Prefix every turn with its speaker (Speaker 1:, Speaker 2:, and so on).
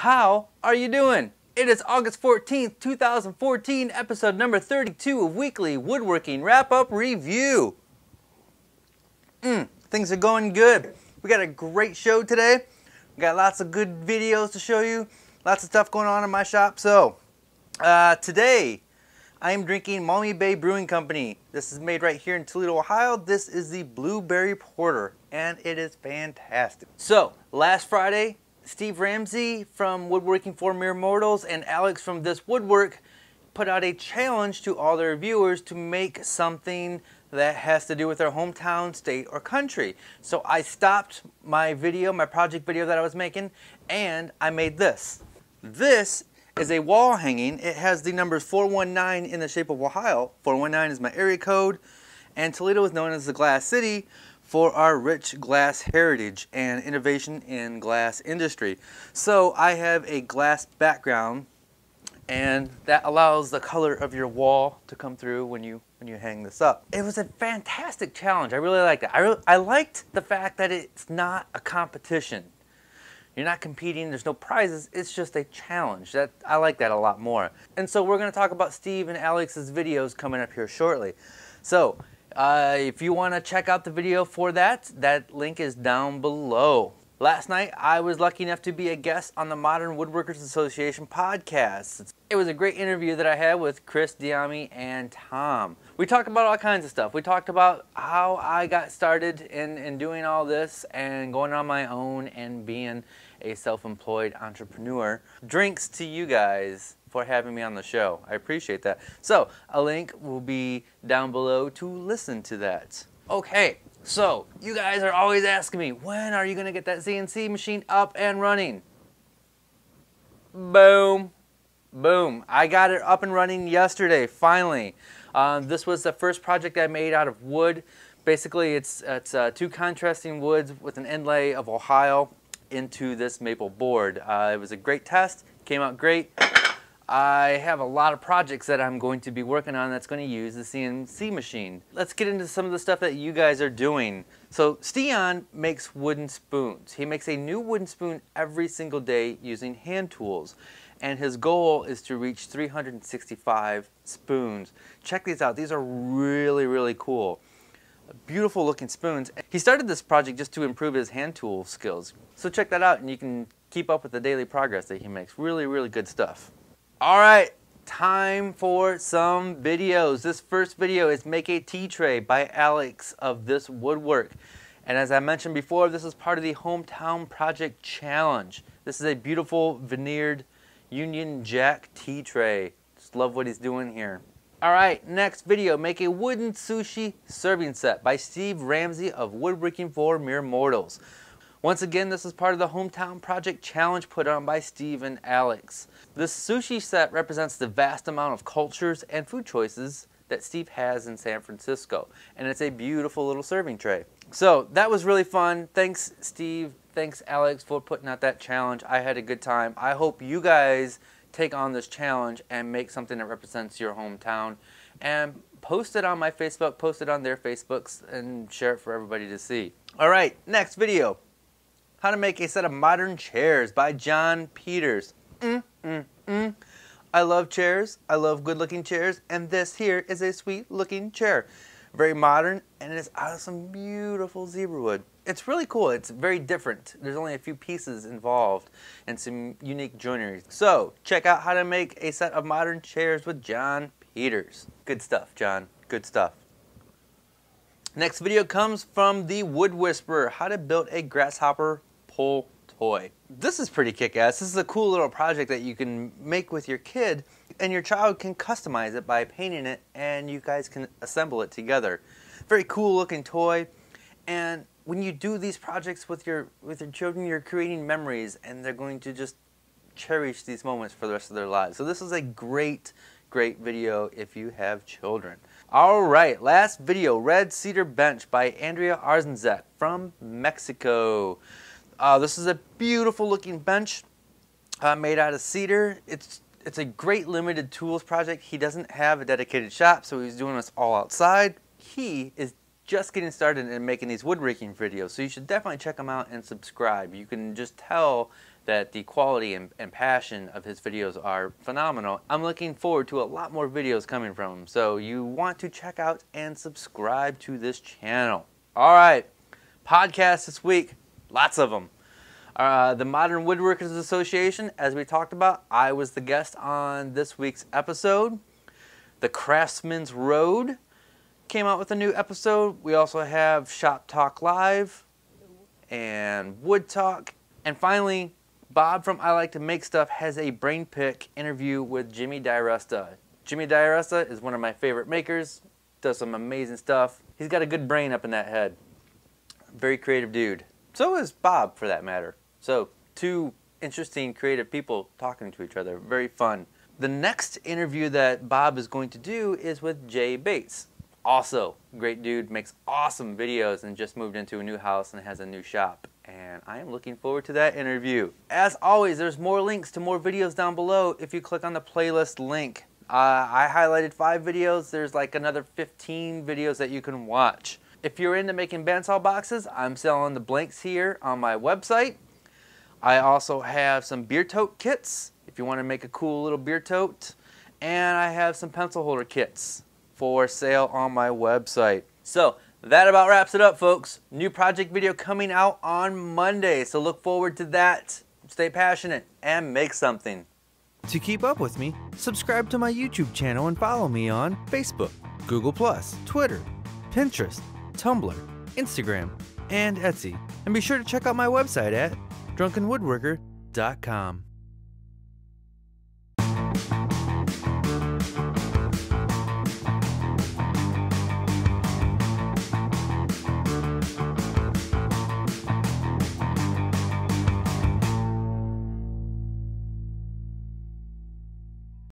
Speaker 1: How are you doing? It is August 14th, 2014, episode number 32 of Weekly Woodworking Wrap Up Review. Mm, things are going good. We got a great show today. We got lots of good videos to show you, lots of stuff going on in my shop. So, uh, today I am drinking Maumee Bay Brewing Company. This is made right here in Toledo, Ohio. This is the Blueberry Porter, and it is fantastic. So, last Friday, Steve Ramsey from Woodworking for Mere Mortals and Alex from This Woodwork put out a challenge to all their viewers to make something that has to do with their hometown, state, or country. So I stopped my video, my project video that I was making, and I made this. This is a wall hanging. It has the numbers 419 in the shape of Ohio. 419 is my area code, and Toledo is known as the Glass City for our rich glass heritage and innovation in glass industry. So I have a glass background and that allows the color of your wall to come through when you when you hang this up. It was a fantastic challenge. I really liked it. I, I liked the fact that it's not a competition. You're not competing, there's no prizes, it's just a challenge. That I like that a lot more. And so we're gonna talk about Steve and Alex's videos coming up here shortly. So uh, if you want to check out the video for that, that link is down below. Last night, I was lucky enough to be a guest on the Modern Woodworkers Association podcast. It was a great interview that I had with Chris Diami and Tom. We talked about all kinds of stuff. We talked about how I got started in, in doing all this and going on my own and being a self-employed entrepreneur. Drinks to you guys for having me on the show. I appreciate that. So, a link will be down below to listen to that. Okay, so you guys are always asking me, when are you to get that CNC machine up and running? Boom. Boom. I got it up and running yesterday, finally. Um, this was the first project I made out of wood. Basically, it's, it's uh, two contrasting woods with an inlay of Ohio into this maple board. Uh, it was a great test, came out great. I have a lot of projects that I'm going to be working on that's going to use the CNC machine. Let's get into some of the stuff that you guys are doing. So Stian makes wooden spoons. He makes a new wooden spoon every single day using hand tools. And his goal is to reach 365 spoons. Check these out. These are really, really cool. Beautiful looking spoons. He started this project just to improve his hand tool skills. So check that out and you can keep up with the daily progress that he makes. Really, really good stuff. All right, time for some videos. This first video is Make a Tea Tray by Alex of This Woodwork. And as I mentioned before, this is part of the Hometown Project Challenge. This is a beautiful veneered Union Jack tea tray. Just love what he's doing here. All right, next video, make a wooden sushi serving set by Steve Ramsey of Woodworking for Mere Mortals. Once again, this is part of the Hometown Project Challenge put on by Steve and Alex. This sushi set represents the vast amount of cultures and food choices that Steve has in San Francisco. And it's a beautiful little serving tray. So that was really fun. Thanks, Steve. Thanks, Alex, for putting out that challenge. I had a good time. I hope you guys take on this challenge and make something that represents your hometown. And post it on my Facebook, post it on their Facebooks, and share it for everybody to see. All right, next video. How to Make a Set of Modern Chairs by Jon Peters. Mm, mm, mm. I love chairs. I love good looking chairs. And this here is a sweet looking chair. Very modern and it is out of some beautiful zebra wood. It's really cool. It's very different. There's only a few pieces involved and some unique joinery. So check out how to make a set of modern chairs with Jon Peters. Good stuff, Jon. Good stuff. Next video comes from the Wood Whisperer, how to build a grasshopper pull toy. This is pretty kick-ass. This is a cool little project that you can make with your kid and your child can customize it by painting it and you guys can assemble it together. Very cool looking toy and when you do these projects with your with your children you're creating memories and they're going to just cherish these moments for the rest of their lives. So this is a great great video if you have children. All right, last video, Red Cedar Bench by Andrea Arzensek from Mexico. Uh, this is a beautiful looking bench uh, made out of cedar. It's it's a great limited tools project. He doesn't have a dedicated shop, so he's doing this all outside. He is just getting started in making these woodworking videos, so you should definitely check him out and subscribe. You can just tell that the quality and, and, passion of his videos are phenomenal. I'm looking forward to a lot more videos coming from him. So you want to check out and subscribe to this channel. All right, podcasts this week, lots of them. Uh, the Modern Woodworkers Association, as we talked about, I was the guest on this week's episode. The Craftsman's Road came out with a new episode. We also have Shop Talk Live and Wood Talk. And finally, Bob from I Like to Make Stuff has a brain pick interview with Jimmy DiResta. Jimmy DiResta is one of my favorite makers, does some amazing stuff. He's got a good brain up in that head. Very creative dude. So is Bob, for that matter. So, two interesting, creative people talking to each other. Very fun. The next interview that Bob is going to do is with Jay Bates. Also, great dude, makes awesome videos and just moved into a new house and has a new shop. And I am looking forward to that interview. As always, there's more links to more videos down below if you click on the playlist link. Uh, I highlighted five videos. There's like another 15 videos that you can watch. If you're into making bandsaw boxes, I'm selling the blanks here on my website. I also have some beer tote kits if you want to make a cool little beer tote. And I have some pencil holder kits for sale on my website. So that about wraps it up, folks. New project video coming out on Monday, so look forward to that. Stay passionate and make something.
Speaker 2: To keep up with me, subscribe to my YouTube channel and follow me on Facebook, Google, Twitter, Pinterest, Tumblr, Instagram, and Etsy. And be sure to check out my website at drunkenwoodworker.com.